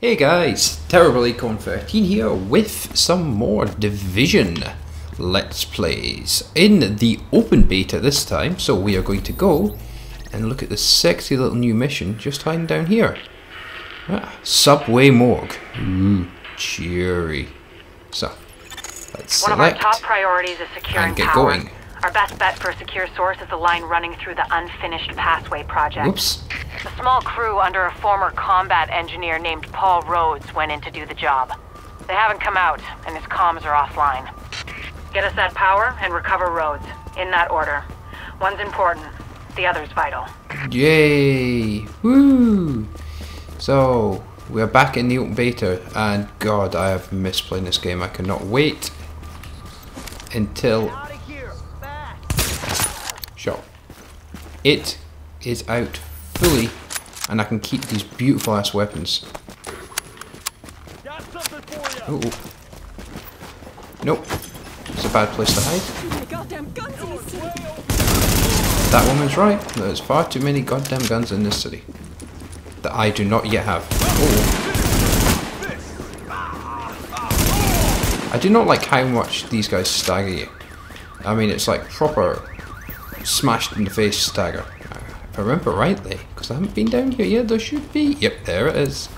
Hey guys, Terrible Acorn 13 here with some more Division Let's Plays in the open beta this time. So we are going to go and look at this sexy little new mission just hiding down here. Ah, Subway Morgue. Ooh, cheery. So, let's One of our select top priorities is securing and get power. going. Our best bet for a secure source is the line running through the unfinished pathway project. Oops. A small crew under a former combat engineer named Paul Rhodes went in to do the job. They haven't come out, and his comms are offline. Get us that power and recover Rhodes, in that order. One's important, the other's vital. Yay! Woo! So, we're back in the open beta, and God, I have missed playing this game. I cannot wait until. Shot. It is out fully, and I can keep these beautiful ass weapons. Oh. Nope. It's a bad place to hide. Goddamn guns in this city. That woman's right. There's far too many goddamn guns in this city. That I do not yet have. Oh. I do not like how much these guys stagger you. I mean, it's like proper smashed in the face stagger. Uh, if I remember rightly, because I haven't been down here yet, there should be. Yep, there it is.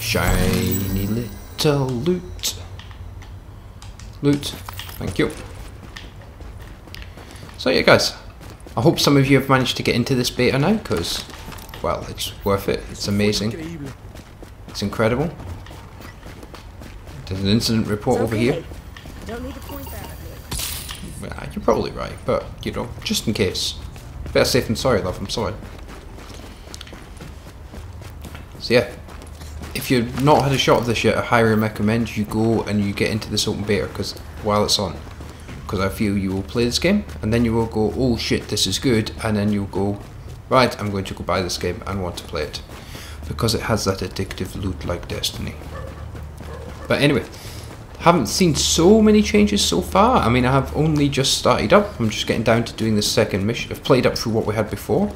Shiny little loot. Loot. Thank you. So yeah guys, I hope some of you have managed to get into this beta now, because, well, it's worth it. It's amazing. It's incredible. There's an incident report over here. Don't need to point that you're probably right, but, you know, just in case. Better safe than sorry, love, I'm sorry. So yeah, if you've not had a shot of this yet, I highly recommend you go and you get into this open beta, because while it's on. Because I feel you will play this game, and then you will go, oh shit, this is good, and then you'll go, right, I'm going to go buy this game and want to play it. Because it has that addictive loot like Destiny. But anyway, haven't seen so many changes so far. I mean, I have only just started up. I'm just getting down to doing the second mission. I've played up through what we had before.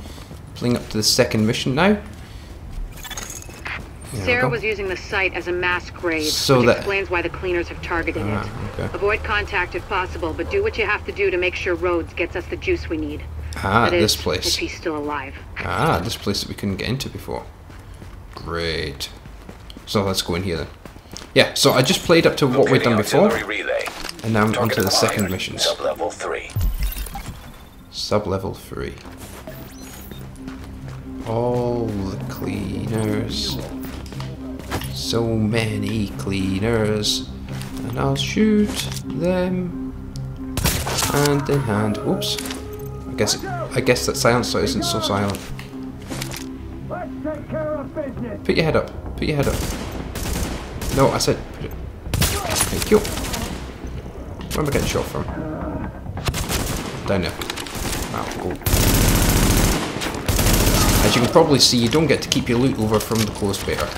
Playing up to the second mission now. There Sarah was using the site as a mass grave, So which that- explains why the cleaners have targeted Ah, it. okay. Avoid contact if possible, but do what you have to do to make sure Rhodes gets us the juice we need. Ah, is, this place. If he's still alive. Ah, this place that we couldn't get into before. Great. So let's go in here then. Yeah, so I just played up to what we've done before, relay. and now I'm Target onto the second missions. Sub-level 3. Sub-level 3. All the cleaners. So many cleaners. And I'll shoot them hand in hand. Oops. I guess I guess that silencer isn't so silent. Put your head up. Put your head up. No, I said put it. Thank you. Where am I getting shot from? Down there. Wow, cool. As you can probably see, you don't get to keep your loot over from the closed beta.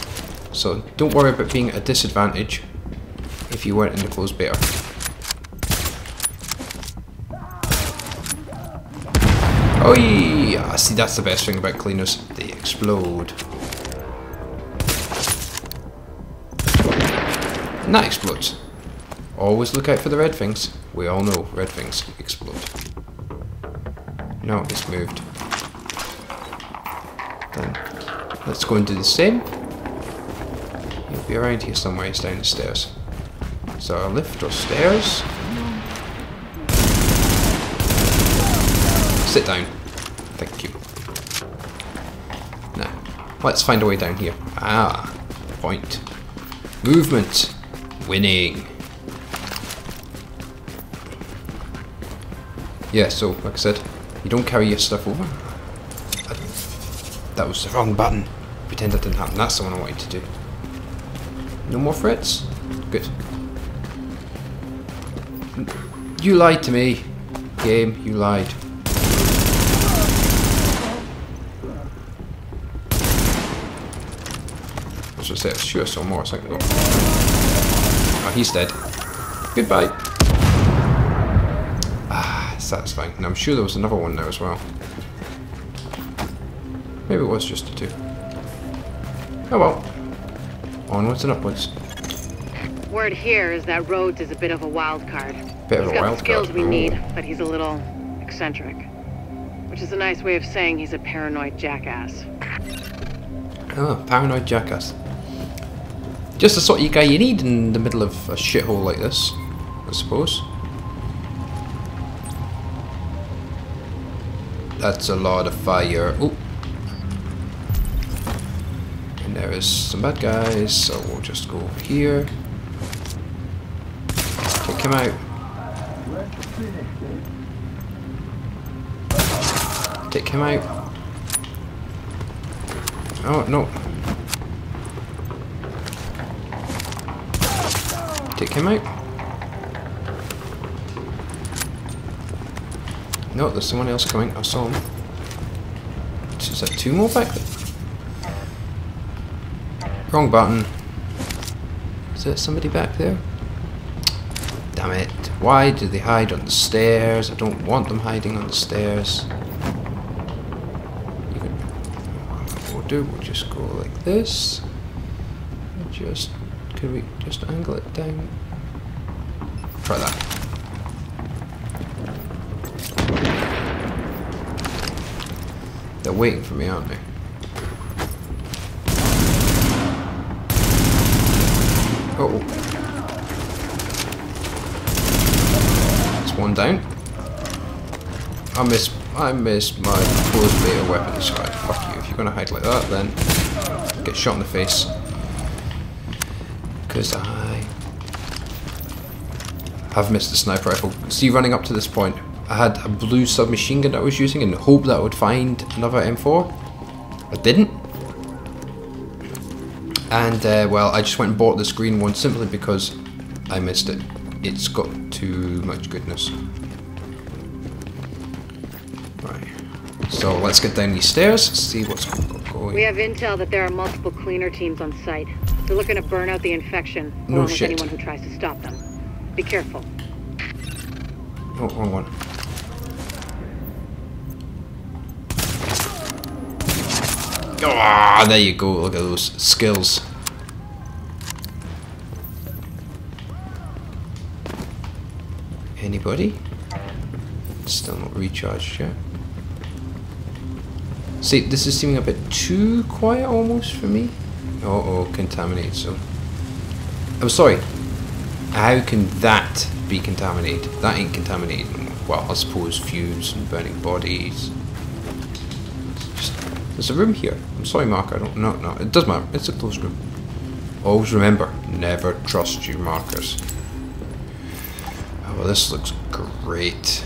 So don't worry about being at a disadvantage if you weren't in the closed beta. Oh yeah! See, that's the best thing about cleaners. They explode. That explodes. Always look out for the red things. We all know red things explode. No, it's moved. Then let's go and do the same. He'll be around here somewhere. He's down the stairs. So a lift or stairs. Sit down. Thank you. Now, let's find a way down here. Ah, point. Movement. Winning. Yeah, so, like I said, you don't carry your stuff over. That was the wrong button. Pretend that didn't happen. That's the one I wanted to do. No more threats? Good. You lied to me. Game, you lied. I was gonna say, sure, some more a second ago. Oh, he's dead. Goodbye. Ah, satisfying. And I'm sure there was another one there as well. Maybe it was just the two. Oh well. Onwards and upwards. Word here is that Rhodes is a bit of a wild card. Bit of he's a got wild the skills card. we Ooh. need, but he's a little eccentric. Which is a nice way of saying he's a paranoid jackass. Oh, paranoid jackass. Just the sort of guy you need in the middle of a shithole like this, I suppose. That's a lot of fire. Oh. And there is some bad guys, so we'll just go over here. Take him out. Take him out. Oh, no. Take him out. No, there's someone else coming. I saw him. Is that two more back there? Wrong button. Is there somebody back there? Damn it. Why do they hide on the stairs? I don't want them hiding on the stairs. Can- we'll do, we'll just go like this. Just, can we just angle it down? Try that. They're waiting for me, aren't they? Oh. That's one down. I miss I missed my proposed beta weapon so I fuck you. If you're gonna hide like that then get shot in the face. Cause I have missed the sniper rifle. See running up to this point, I had a blue submachine gun that I was using in the hope that I would find another M4. I didn't. And uh, well, I just went and bought this green one simply because I missed it. It's got too much goodness. Right. So let's get down these stairs, see what's going. on. We have intel that there are multiple cleaner teams on site. They're looking to burn out the infection, No along with shit. anyone who tries to stop them. Be careful. Oh, wrong one. Ah, there you go. Look at those skills. Anybody? Still not recharged yet. See, this is seeming a bit too quiet almost for me. Uh oh, contaminated zone. I'm sorry. How can that be contaminated? That ain't contaminated. Well, I suppose fumes and burning bodies. Just, there's a room here. I'm sorry, Mark. I don't know. No, it doesn't matter. It's a closed room. Always remember, never trust your markers. Oh, well, this looks great.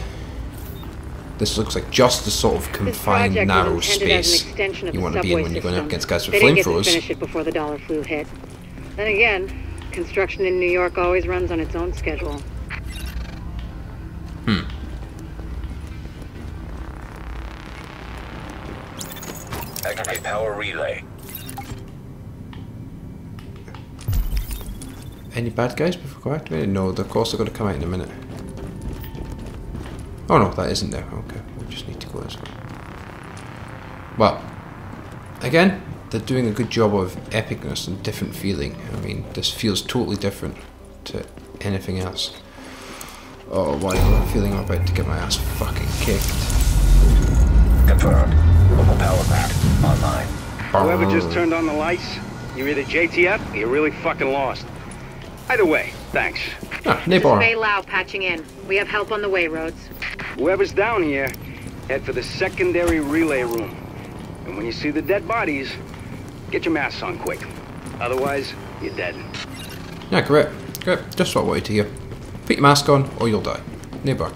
This looks like just the sort of confined, narrow was intended as an space you want to be in subway when you're going up against guys with They didn't get to flamethrowers. finish it before the dollar flu hit. Then again, construction in New York always runs on its own schedule. Hmm. Activate power relay. Any bad guys before activated? No, of course they're going to come out in a minute. Oh no, that isn't there. Okay, we just need to go this way. But, again, they're doing a good job of epicness and different feeling. I mean, this feels totally different to anything else. Oh, why do I a feeling I'm about to get my ass fucking kicked? Confirmed. Mobile power pack online. Whoever just turned on the lights, you're either JTF or you're really fucking lost. Either way, thanks. Ah, This is Nabar. Lau patching in. We have help on the way, Rhodes. Whoever's down here, head for the secondary relay room. And when you see the dead bodies, get your masks on quick. Otherwise, you're dead. Yeah, correct. Correct. Just what I wanted to hear. Put your mask on or you'll die. Neighbour.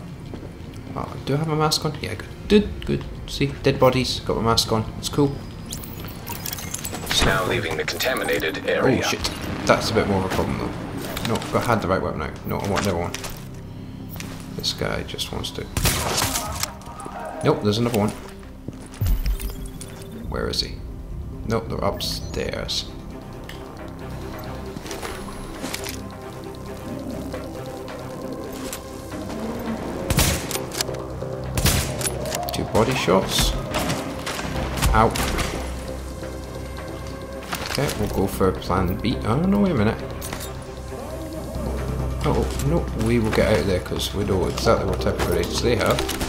Oh, do I have my mask on? Yeah, good. Good, good. See, dead bodies. Got my mask on. It's cool. Now leaving the contaminated area. Oh shit. That's a bit more of a problem though. No, I had the right weapon out. No, I want the other one. This guy just wants to. Nope, there's another one. Where is he? Nope, they're upstairs. Two body shots. Out. Okay, we'll go for plan B. Oh, no, wait a minute. Oh, no, we will get out of there because we know exactly what type of grenades they have.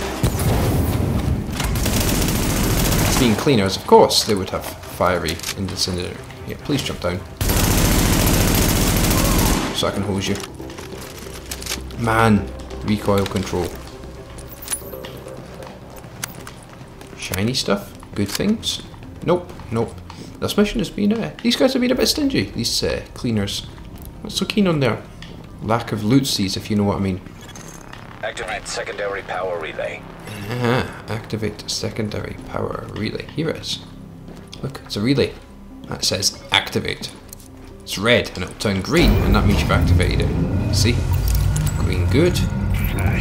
Being cleaners, of course, they would have fiery incendiary. Yeah, please jump down. So I can hose you. Man, recoil control. Shiny stuff? Good things? Nope, nope. This mission has been, uh, these guys have been a bit stingy, these uh, cleaners. Not so keen on their lack of loot seas, if you know what I mean. Activate secondary power relay. Uh-huh. Activate secondary power relay. Here it is. Look, it's a relay. That says activate. It's red and it'll turn green and that means you've activated it. See? Green good. Ah,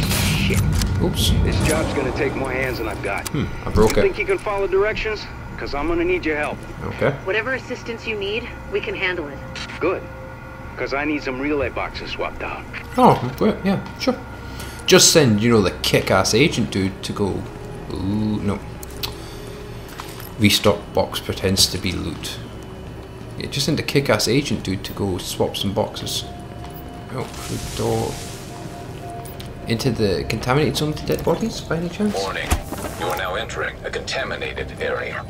shit. Oops. This job's gonna take more hands than I've got. Hmm, I broke Think it. you can follow directions? Because I'm gonna need your help. Okay. Whatever assistance you need, we can handle it. Good. Because I need some relay boxes swapped out. Oh, great, yeah, sure. Just send, you know, the kick-ass agent dude to go... Ooh, no. Restock box pretends to be loot. Yeah, just send the kick-ass agent dude to go swap some boxes. Oh, food door. Into the contaminated zone to dead bodies, by any chance? Warning. You are now entering a contaminated area.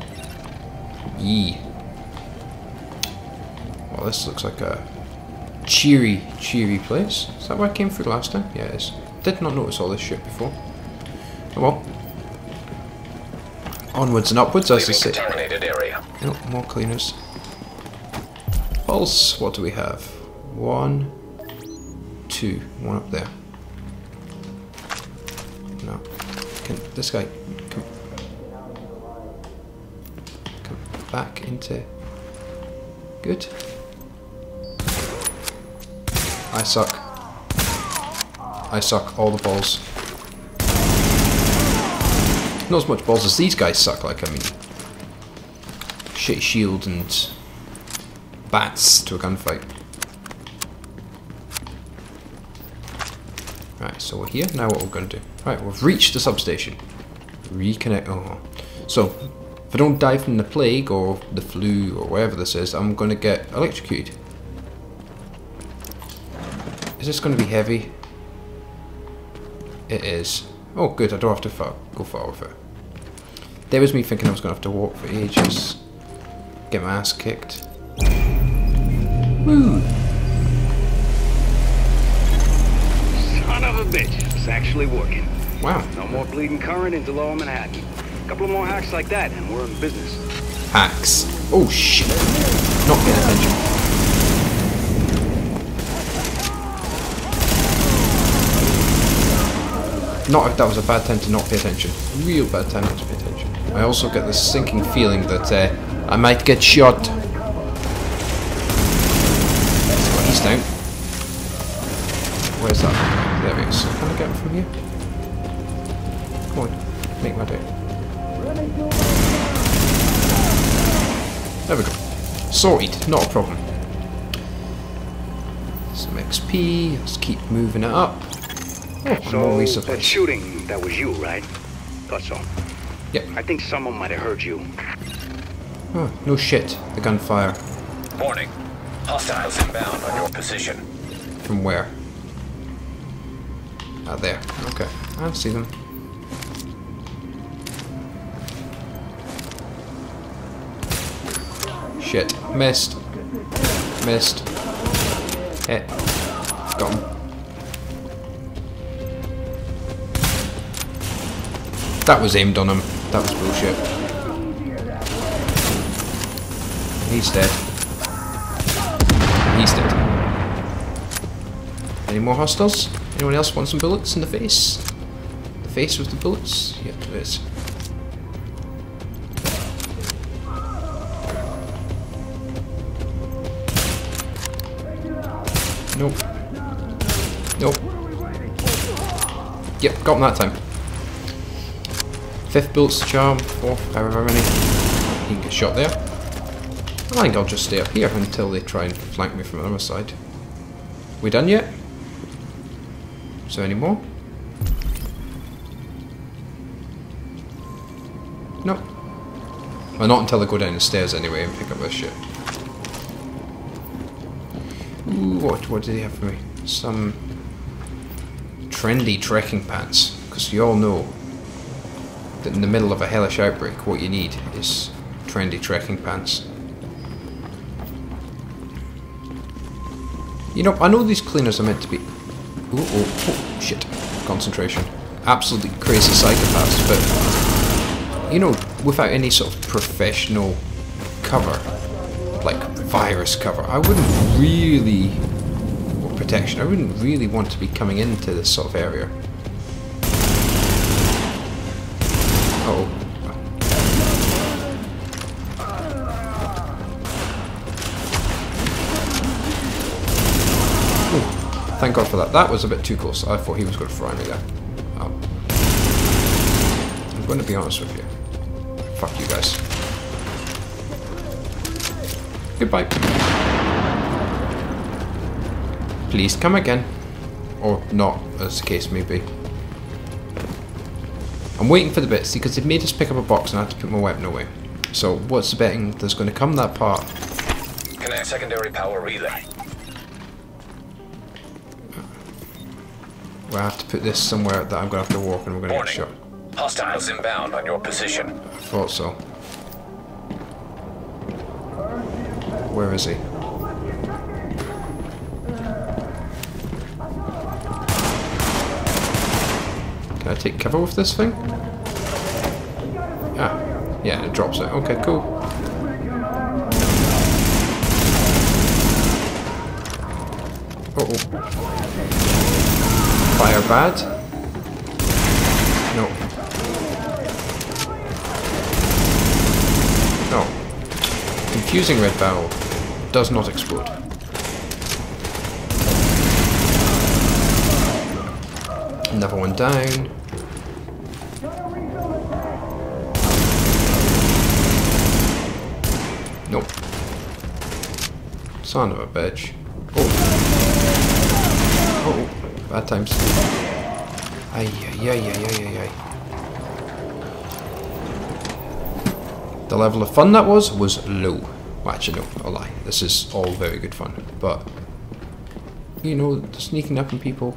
Yee. Well, this looks like a cheery, cheery place. Is that where I came through last time? Yeah, it is. Did not notice all this shit before. Oh well. Onwards and upwards, as they say. more cleaners. Pulse, what do we have? One, two, one up there. No. Can this guy come, come back into good? I suck. I suck all the balls. Not as much balls as these guys suck, like, I mean, shit shield and bats to a gunfight. Right, so we're here. Now what we're going to do. Right, we've reached the substation. Reconnect. Oh. So, if I don't die from the plague or the flu or whatever this is, I'm going to get electrocuted. Is this going to be heavy? It is. Oh, good. I don't have to far, go far with it. There was me thinking I was going to have to walk for ages. Get my ass kicked. Woo! Son of a bitch. It's actually working. Wow. No more bleeding current into lower Manhattan. A couple more hacks like that, and we're in business. Hacks. Oh shit. Not paying attention. Not if that was a bad time to not pay attention. Real bad time not to pay attention. I also get this sinking feeling that uh, I might get shot. So he's down. Where's that? There he is. Can I get him from here? Come on, make my day. There we go. Sorted, not a problem. Some XP, let's keep moving it up. And more So, resupply. that shooting, that was you, right? Thought so. Yep. I think someone might have heard you. Oh, no shit, the gunfire. Warning. Hostiles inbound on your position. From where? Ah, there. Okay, I see them. Shit, missed. Missed. Hit. Got him. That was aimed on him. That was bullshit. He's dead. He's dead. Any more hostiles? Anyone else want some bullets in the face? The face with the bullets? Yep, it is. Nope. Nope. Yep, got him that time. Fifth bullets charm, fourth, however many. He can get shot there. I think I'll just stay up here until they try and flank me from the other side. We done yet? Is there any more? No. Well, not until I go down the stairs anyway and pick up this shit. Ooh, what, what did he have for me? Some trendy trekking pants. Because you all know in the middle of a hellish outbreak, what you need is trendy trekking pants. You know, I know these cleaners are meant to be... Ooh, oh, oh, shit. Concentration. Absolutely crazy psychopaths, but... You know, without any sort of professional cover, like virus cover, I wouldn't really... Or protection, I wouldn't really want to be coming into this sort of area. Thank God for that. That was a bit too close. I thought he was going to fry me there. Um, I'm going to be honest with you. Fuck you guys. Goodbye. Please come again. Or not, as the case may be. I'm waiting for the bits because they've made us pick up a box and I have to put my weapon away. So what's the betting there's going to come that part? Connect secondary power relay. I have to put this somewhere that I'm going to have to walk and we're going to get shot. Hostiles inbound on your position. I thought so. Where is he? Can I take cover with this thing? Ah, yeah, it drops it. Okay, cool. Uh oh. Fire bad? No. No. Confusing red barrel does not explode. Another one down. Nope. Son of a bitch. Oh. Oh, bad times. Ay, ay, ay, ay, ay, ay. The level of fun that was, was low. Well, actually, no, a lie. This is all very good fun. But, you know, the sneaking up on people,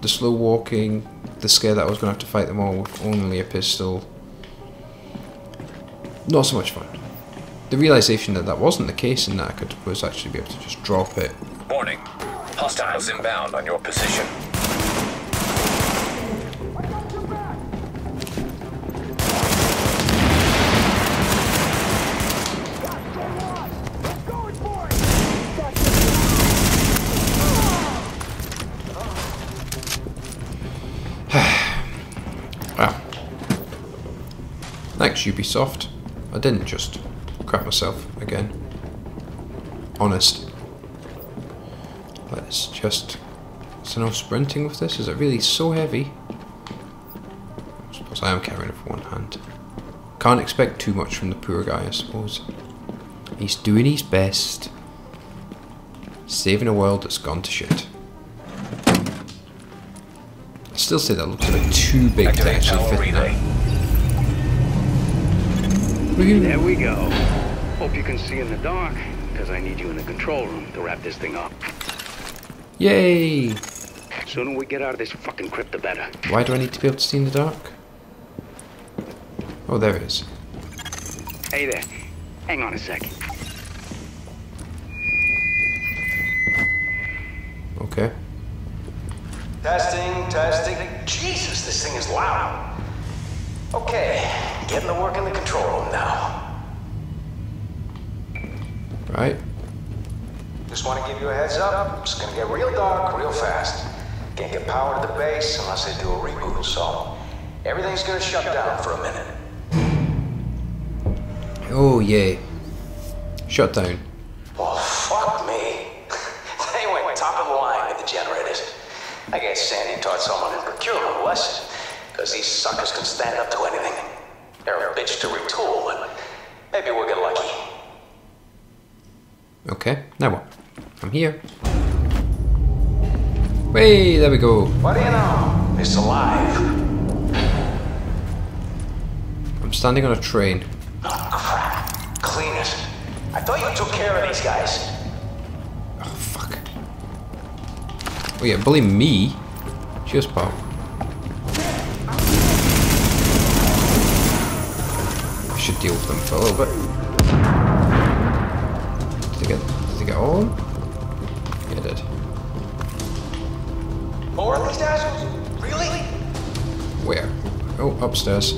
the slow walking, the scare that I was going to have to fight them all with only a pistol. Not so much fun. The realization that that wasn't the case and that I could was actually be able to just drop it. Warning. Hostiles inbound on your position. Wow. Thanks, Ubisoft. I didn't just crap myself again. Honest. Let's just... Is there no sprinting with this? Is it really so heavy? I suppose I am carrying it with one hand. Can't expect too much from the poor guy, I suppose. He's doing his best. Saving a world that's gone to shit. I still say that looks a bit too big to actually fit in relay. that. There we go. Hope you can see in the dark, because I need you in the control room to wrap this thing up. Yay! Sooner we get out of this fucking crypt, the better. Why do I need to be able to see in the dark? Oh, there it is. Hey there. Hang on a sec. Okay. Testing, testing. Jesus, this thing is loud. Okay, getting to work in the control room now. Right. Just want to give you a heads up. It's gonna get real dark real fast. Can't get power to the base unless they do a reboot, so everything's gonna shut down for a minute. Oh, yay. Shut down. Well, fuck me. they went top of the line with the generators. I guess Sandy taught someone in procurement a lesson, because these suckers can stand up to anything. They're a bitch to retool, but maybe we'll get lucky. Okay, now what? I'm here. Hey, there we go. What do you know? It's alive. I'm standing on a train. Oh, crap. Clean it. I thought you took care of these guys. Oh, fuck. Oh yeah, blame me. Cheers, pal. I should deal with them for a little bit. Did they get, did they get all More of these assholes? Really? Where? Oh, upstairs.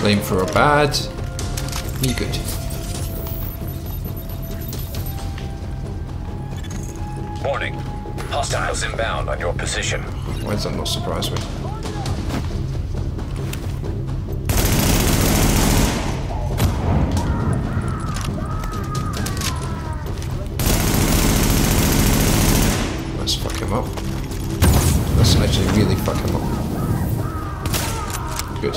Flame for a bad. Me good. Hostiles inbound on your position. Why does that not surprise me? Let's fuck him up. Let's actually really fuck him up. Good.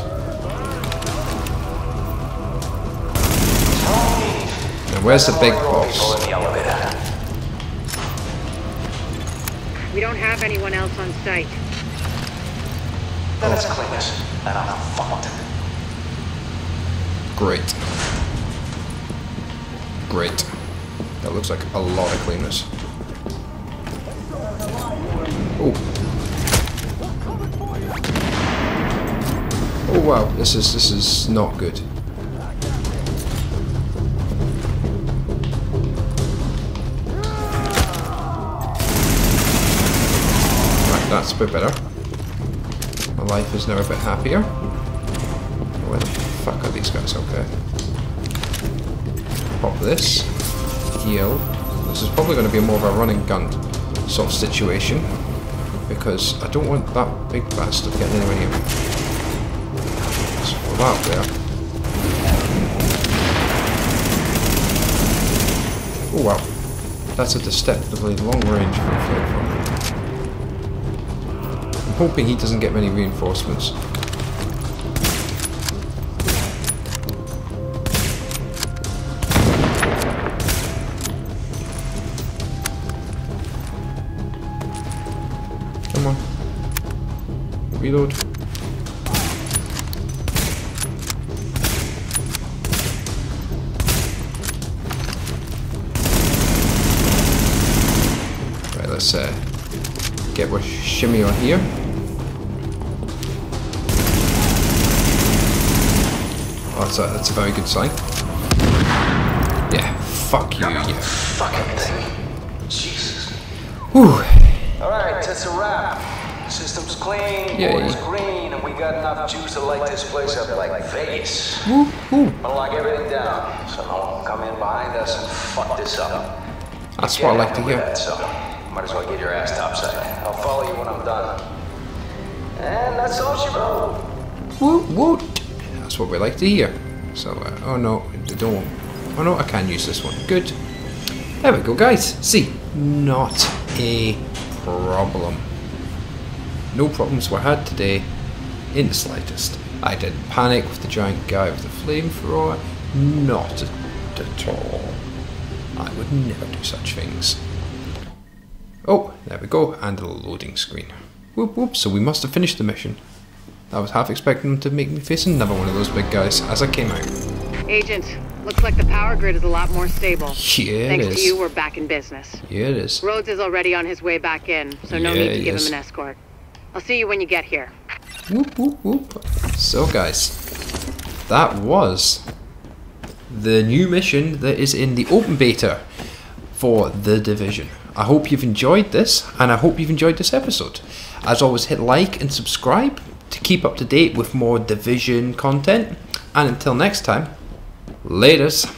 Where's the big boss? Anyone else on site. Then let's clean this. And I'm fucked. Great. Great. That looks like a lot of cleaners. Oh. Oh wow, this is this is not good. That's a bit better. My life is now a bit happier. Oh, where the fuck are these guys? Okay. Pop this. Heal. This is probably going to be more of a running gun sort of situation. Because I don't want that big bastard getting anywhere near me. So put that there. Oh wow. That's a deceptively long range for a flamethrower. Hoping he doesn't get many reinforcements. Come on. Reload. Right, let's uh, get our shimmy on here. That's a, that's a very good sign. Yeah, fuck you, yeah. Fucking thing. Jesus. Whew. Alright, that's a wrap. System's clean, Yay. board's green, and we got enough juice to light this place up like Vegas. Woo, woo. I'll lock everything down, so no one can come in behind us and fuck this up. That's what I like to Get hear. That, so might as well get your ass topside. I'll follow you when I'm done. And that's all she wrote. Woot woot. That's what we like to hear. So, uh, oh no, I don't. Oh no, I can use this one. Good. There we go, guys. See, not a problem. No problems were had today in the slightest. I didn't panic with the giant guy with the flamethrower. Not at all. I would never do such things. Oh, there we go, and a loading screen. Whoop whoop, so we must have finished the mission. I was half expecting them to make me face another one of those big guys as I came out. Agent, looks like the power grid is a lot more stable. Yeah, it Thanks is. to you, we're back in business. Yeah, it is. Rhodes is already on his way back in, so no Yeah, need to give is. him an escort. I'll see you when you get here. Whoop whoop whoop. So, guys, that was the new mission that is in the open beta for The Division. I hope you've enjoyed this, and I hope you've enjoyed this episode. As always, hit like and subscribe to keep up to date with more Division content. And until next time, laters.